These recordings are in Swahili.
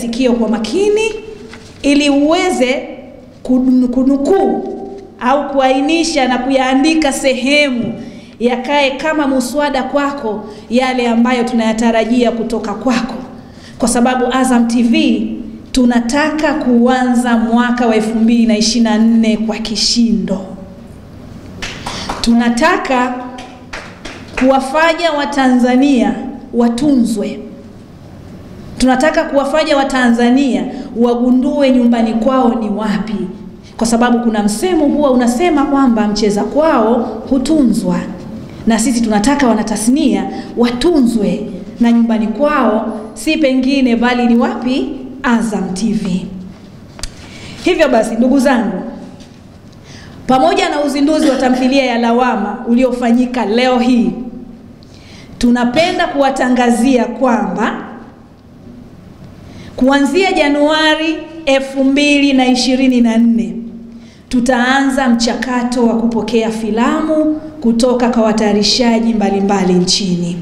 sikio kwa makini ili uweze kunu- kunukuu au kuainisha na kuyaandika sehemu yakae kama muswada kwako yale ambayo tunayatarajia kutoka kwako, kwa sababu Azam TV tunataka kuanza mwaka wa 2024 kwa kishindo. Tunataka kuwafanya Watanzania watunzwe. Tunataka kuwafanya Watanzania wagundue nyumbani kwao ni wapi, kwa sababu kuna msemo huwa unasema kwamba mcheza kwao hutunzwa, na sisi tunataka wanatasnia watunzwe na nyumbani kwao si pengine bali ni wapi? Azam TV. Hivyo basi, ndugu zangu, pamoja na uzinduzi wa tamthilia ya Lawama uliofanyika leo hii, tunapenda kuwatangazia kwamba kuanzia Januari 2024 tutaanza mchakato wa kupokea filamu kutoka kwa watayarishaji mbalimbali nchini.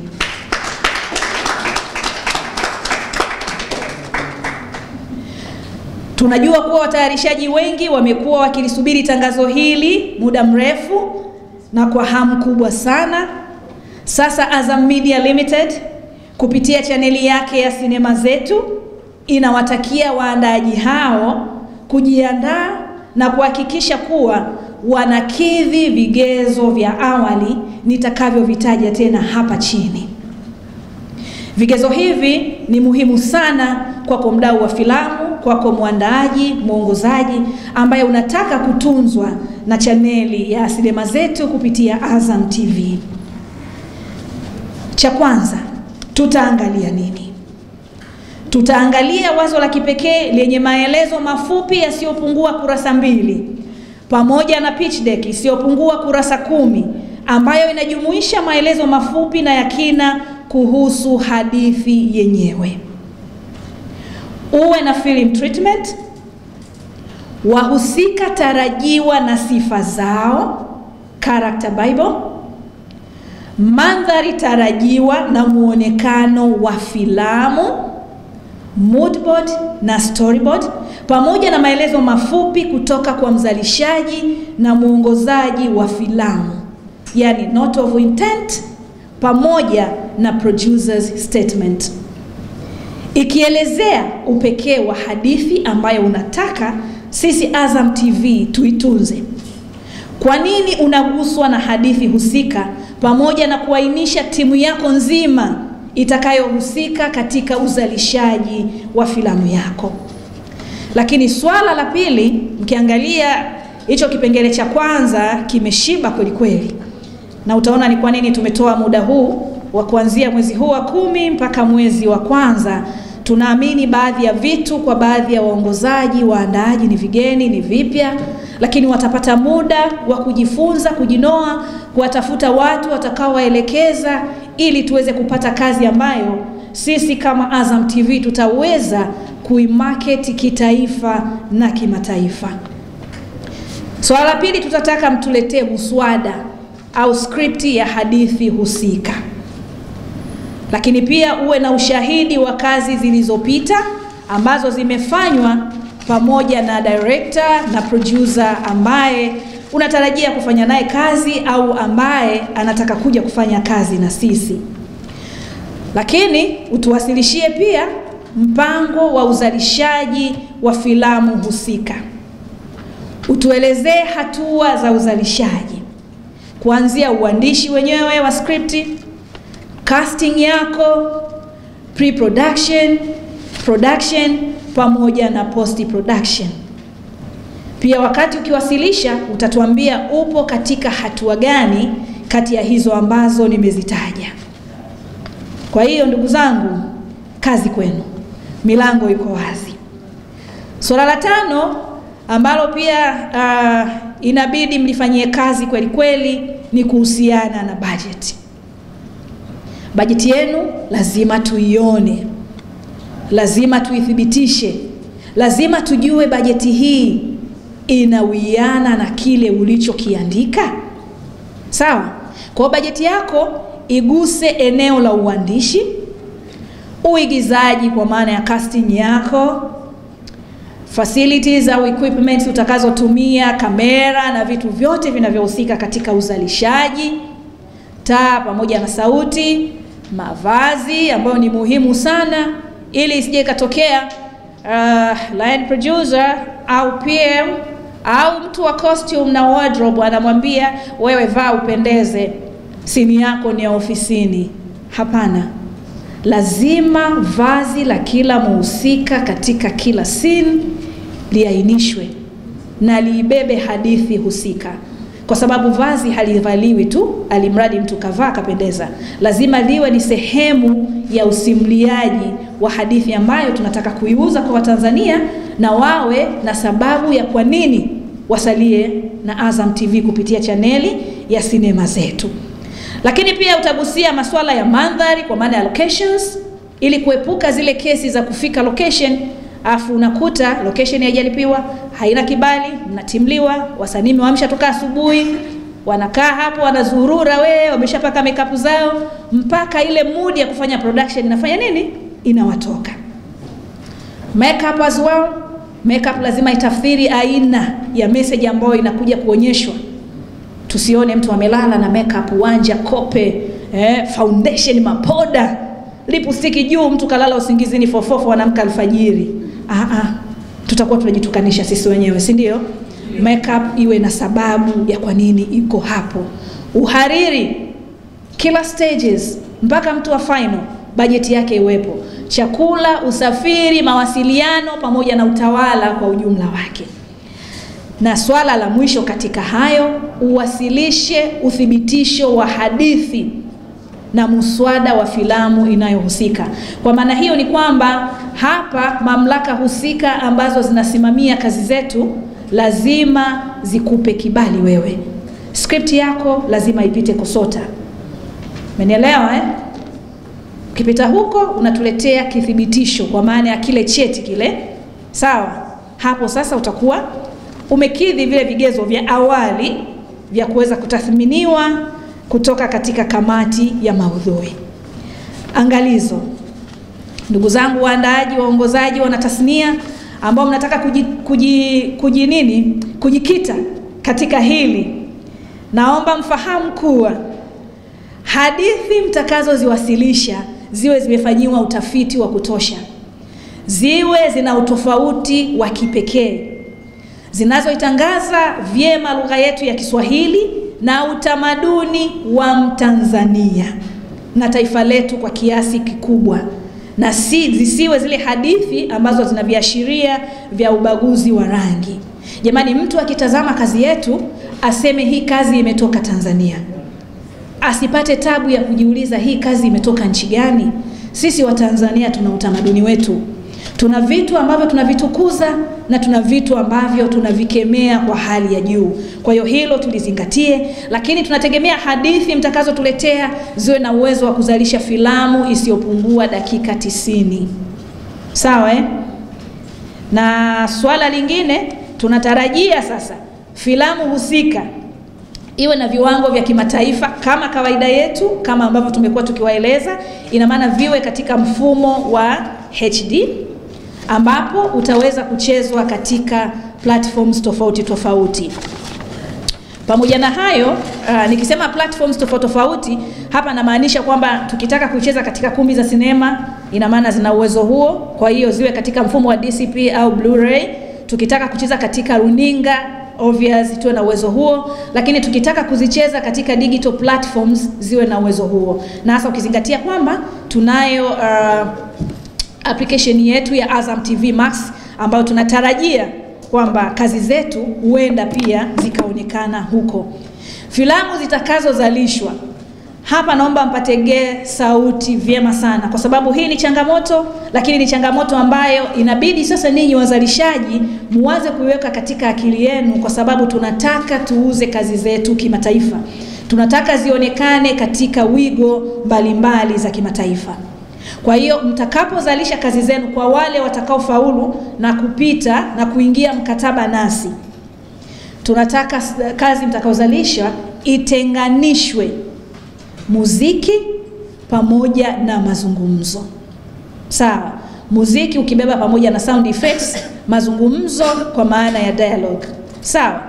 Tunajua kuwa watayarishaji wengi wamekuwa wakilisubiri tangazo hili muda mrefu na kwa hamu kubwa sana. Sasa Azam Media Limited kupitia chaneli yake ya sinema zetu inawatakia waandaaji hao kujiandaa na kuhakikisha kuwa wanakidhi vigezo vya awali nitakavyovitaja tena hapa chini. Vigezo hivi ni muhimu sana kwako mdau wa filamu, kwako mwandaaji, mwongozaji ambaye unataka kutunzwa na chaneli ya sinema zetu kupitia Azam TV. Cha kwanza, tutaangalia nini? Tutaangalia wazo la kipekee lenye maelezo mafupi yasiyopungua kurasa mbili pamoja na pitch deck isiyopungua kurasa kumi ambayo inajumuisha maelezo mafupi na ya kina kuhusu hadithi yenyewe. Uwe na film treatment, wahusika tarajiwa na sifa zao, character bible, mandhari tarajiwa na muonekano wa filamu moodboard na storyboard pamoja na maelezo mafupi kutoka kwa mzalishaji na mwongozaji wa filamu, yani note of intent pamoja na producer's statement, ikielezea upekee wa hadithi ambayo unataka sisi Azam TV tuitunze. Kwa nini unaguswa na hadithi husika, pamoja na kuainisha timu yako nzima itakayohusika katika uzalishaji wa filamu yako. Lakini swala la pili, mkiangalia hicho kipengele cha kwanza kimeshiba kweli kweli, na utaona ni kwa nini tumetoa muda huu wa kuanzia mwezi huu wa kumi mpaka mwezi wa kwanza. Tunaamini baadhi ya vitu kwa baadhi ya waongozaji waandaaji ni vigeni, ni vipya, lakini watapata muda wa kujifunza, kujinoa, kuwatafuta watu watakaowaelekeza ili tuweze kupata kazi ambayo sisi kama Azam TV tutaweza kuimarket kitaifa na kimataifa. Swala la pili, tutataka mtuletee muswada au skripti ya hadithi husika, lakini pia uwe na ushahidi wa kazi zilizopita ambazo zimefanywa pamoja na director na producer ambaye unatarajia kufanya naye kazi au ambaye anataka kuja kufanya kazi na sisi. Lakini utuwasilishie pia mpango wa uzalishaji wa filamu husika. Utuelezee hatua za uzalishaji kuanzia uandishi wenyewe wa skripti, casting yako, pre-production, production pamoja na post production. Pia wakati ukiwasilisha utatuambia upo katika hatua gani kati ya hizo ambazo nimezitaja. Kwa hiyo ndugu zangu, kazi kwenu, milango iko wazi. Swala la tano ambalo pia uh, inabidi mlifanyie kazi kweli kweli ni kuhusiana na bajeti. Bajeti yenu lazima tuione, lazima tuithibitishe, lazima tujue bajeti hii inawiana na kile ulichokiandika. Sawa? Kwa bajeti yako iguse eneo la uandishi, uigizaji kwa maana ya casting yako, facilities au equipment utakazotumia, kamera na vitu vyote vinavyohusika katika uzalishaji, taa pamoja na sauti, mavazi ambayo ni muhimu sana ili isije ikatokea uh, line producer au PM au mtu wa costume na wardrobe anamwambia wewe vaa upendeze, sini yako ni ya ofisini. Hapana, lazima vazi la kila muhusika katika kila scene liainishwe na liibebe hadithi husika, kwa sababu vazi halivaliwi tu alimradi mtu kavaa kapendeza. Lazima liwe ni sehemu ya usimuliaji wa hadithi ambayo tunataka kuiuza kwa Watanzania na wawe na sababu ya kwa nini wasalie na Azam TV kupitia chaneli ya sinema zetu. Lakini pia utagusia masuala ya mandhari kwa maana ya locations, ili kuepuka zile kesi za kufika location afu unakuta location haijalipiwa, haina kibali, mnatimliwa, wasanii waamsha toka asubuhi, wanakaa hapo wanazurura, we wameshapaka makeup zao, mpaka ile mood ya kufanya production inafanya nini, inawatoka. Makeup as well, makeup lazima itafsiri aina ya message ambayo inakuja kuonyeshwa. Tusione mtu amelala na makeup wanja kope, eh, foundation mapoda, lipstick juu, mtu kalala usingizini fofofo, anamka alfajiri. Ah, ah, tutakuwa tunajitukanisha sisi wenyewe, si ndio? Makeup iwe na sababu ya kwa nini iko hapo. Uhariri kila stages mpaka mtu wa final, bajeti yake iwepo. Chakula, usafiri, mawasiliano pamoja na utawala kwa ujumla wake. Na swala la mwisho katika hayo, uwasilishe uthibitisho wa hadithi na muswada wa filamu inayohusika. Kwa maana hiyo ni kwamba hapa mamlaka husika ambazo zinasimamia kazi zetu lazima zikupe kibali wewe. Script yako lazima ipite KOSOTA. Umenielewa eh? Ukipita huko unatuletea kithibitisho kwa maana ya kile cheti kile. Sawa? Hapo sasa utakuwa umekidhi vile vigezo vya awali vya kuweza kutathminiwa kutoka katika kamati ya maudhui. Angalizo, ndugu zangu waandaaji, waongozaji, wanatasnia ambao mnataka kuji, kuji, kuji nini kujikita katika hili, naomba mfahamu kuwa hadithi mtakazoziwasilisha ziwe zimefanyiwa utafiti wa kutosha, ziwe zina utofauti wa kipekee, zinazoitangaza vyema lugha yetu ya Kiswahili na utamaduni wa Mtanzania na taifa letu kwa kiasi kikubwa, na si zisiwe zile hadithi ambazo zina viashiria vya ubaguzi wa rangi. Jamani, mtu akitazama kazi yetu aseme hii kazi imetoka Tanzania, asipate tabu ya kujiuliza hii kazi imetoka nchi gani. Sisi Watanzania tuna utamaduni wetu, tuna vitu ambavyo tunavitukuza na tuna vitu ambavyo tunavikemea kwa hali ya juu. Kwa hiyo hilo tulizingatie, lakini tunategemea hadithi mtakazotuletea ziwe na uwezo wa kuzalisha filamu isiyopungua dakika tisini. Sawa eh? Na swala lingine tunatarajia sasa filamu husika iwe na viwango vya kimataifa kama kawaida yetu, kama ambavyo tumekuwa tukiwaeleza. Ina maana viwe katika mfumo wa HD ambapo utaweza kuchezwa katika platforms tofauti tofauti. Pamoja na hayo uh, nikisema platforms tofauti tofauti hapa namaanisha kwamba tukitaka kucheza katika kumbi za sinema, ina maana zina uwezo huo, kwa hiyo ziwe katika mfumo wa DCP au Blu-ray. Tukitaka kucheza katika runinga obvious tuwe na uwezo huo, lakini tukitaka kuzicheza katika digital platforms ziwe na uwezo huo, na hasa ukizingatia kwamba tunayo uh, application yetu ya Azam TV Max ambayo tunatarajia kwamba kazi zetu huenda pia zikaonekana huko. Filamu zitakazozalishwa hapa, naomba mpategee sauti vyema sana, kwa sababu hii ni changamoto, lakini ni changamoto ambayo inabidi sasa ninyi wazalishaji muwaze kuiweka katika akili yenu, kwa sababu tunataka tuuze kazi zetu kimataifa, tunataka zionekane katika wigo mbalimbali mbali za kimataifa. Kwa hiyo mtakapozalisha kazi zenu, kwa wale watakaofaulu na kupita na kuingia mkataba nasi, tunataka kazi mtakaozalisha itenganishwe muziki pamoja na mazungumzo. sawa. Muziki ukibeba pamoja na sound effects, mazungumzo kwa maana ya dialogue, sawa.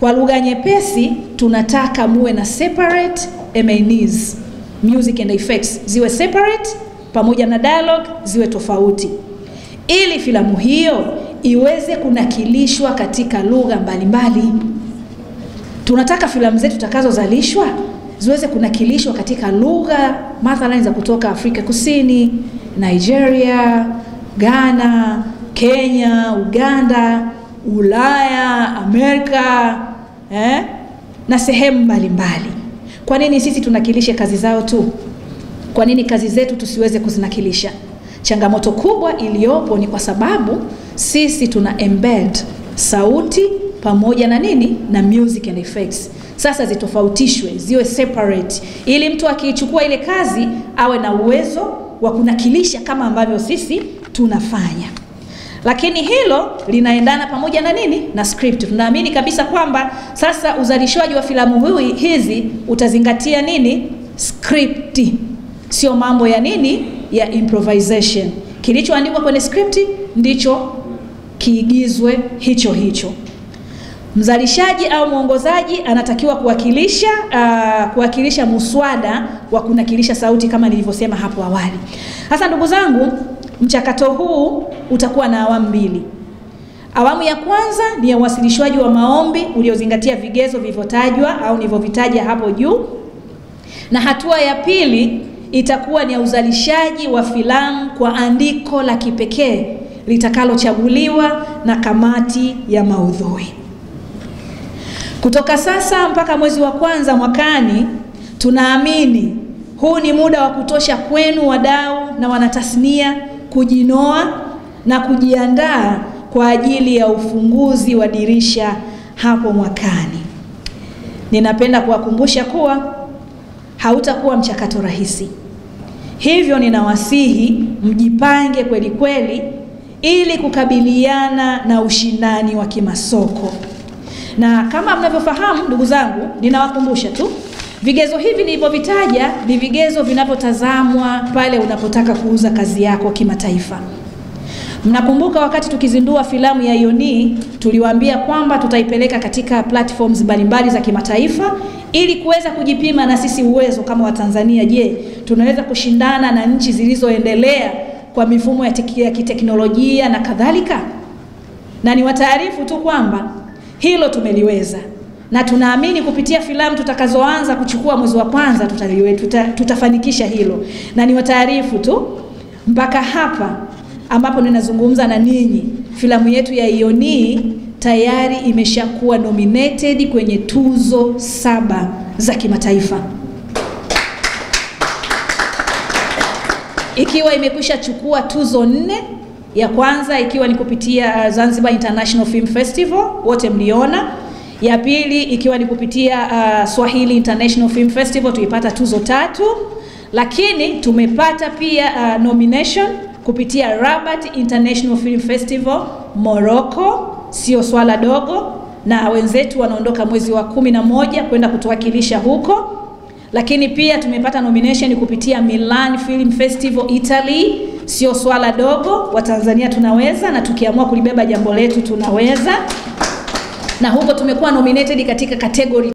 Kwa lugha nyepesi, tunataka muwe na separate MNEs, music and effects ziwe separate pamoja na dialogue ziwe tofauti, ili filamu hiyo iweze kunakilishwa katika lugha mbalimbali. Tunataka filamu zetu zitakazozalishwa ziweze kunakilishwa katika lugha mathalan za kutoka Afrika Kusini, Nigeria, Ghana, Kenya, Uganda, Ulaya, Amerika eh, na sehemu mbalimbali. Kwa nini sisi tunakilishe kazi zao tu? Kwa nini kazi zetu tusiweze kuzinakilisha? Changamoto kubwa iliyopo ni kwa sababu sisi tuna embed sauti pamoja na nini na music and effects. Sasa zitofautishwe ziwe separate, ili mtu akiichukua ile kazi awe na uwezo wa kunakilisha kama ambavyo sisi tunafanya. Lakini hilo linaendana pamoja na nini na script. Tunaamini kabisa kwamba sasa uzalishaji wa filamu hizi utazingatia nini? Script, sio mambo ya nini ya improvisation. Kilichoandikwa kwenye script ndicho kiigizwe hicho hicho. Mzalishaji au mwongozaji anatakiwa kuwakilisha uh, kuwakilisha muswada wa kunakilisha sauti kama nilivyosema hapo awali. Sasa ndugu zangu, mchakato huu utakuwa na awamu mbili. Awamu ya kwanza ni ya uwasilishwaji wa maombi uliozingatia vigezo vilivyotajwa au nilivyovitaja hapo juu, na hatua ya pili itakuwa ni ya uzalishaji wa filamu kwa andiko la kipekee litakalochaguliwa na kamati ya maudhui. Kutoka sasa mpaka mwezi wa kwanza mwakani, tunaamini huu ni muda wa kutosha kwenu wadau na wanatasnia kujinoa na kujiandaa kwa ajili ya ufunguzi wa dirisha hapo mwakani. Ninapenda kuwakumbusha kuwa hautakuwa mchakato rahisi, hivyo ninawasihi mjipange kweli kweli ili kukabiliana na ushindani wa kimasoko. Na kama mnavyofahamu ndugu zangu, ninawakumbusha tu vigezo hivi nilivyovitaja ni vigezo vinavyotazamwa pale unapotaka kuuza kazi yako kimataifa. Mnakumbuka wakati tukizindua filamu ya Yoni, tuliwaambia kwamba tutaipeleka katika platforms mbalimbali za kimataifa ili kuweza kujipima na sisi uwezo kama Watanzania. Je, tunaweza kushindana na nchi zilizoendelea kwa mifumo ya, kiteknolojia na kadhalika? Na ni wataarifu tu kwamba hilo tumeliweza na tunaamini kupitia filamu tutakazoanza kuchukua mwezi wa kwanza tutaliwe, tuta, tutafanikisha hilo, na ni wataarifu tu mpaka hapa ambapo ninazungumza na ninyi, filamu yetu ya Yoni tayari imeshakuwa nominated kwenye tuzo saba za kimataifa. Ikiwa imekwisha chukua tuzo nne ya kwanza ikiwa ni kupitia Zanzibar International Film Festival, wote mliona. Ya pili ikiwa ni kupitia uh, Swahili International Film Festival tuipata tuzo tatu, lakini tumepata pia uh, nomination kupitia Rabat International Film Festival Morocco, sio swala dogo, na wenzetu wanaondoka mwezi wa kumi na moja kwenda kutuwakilisha huko lakini pia tumepata nomination kupitia Milan Film Festival Italy, sio swala dogo. Watanzania tunaweza, na tukiamua kulibeba jambo letu tunaweza, na huko tumekuwa nominated katika category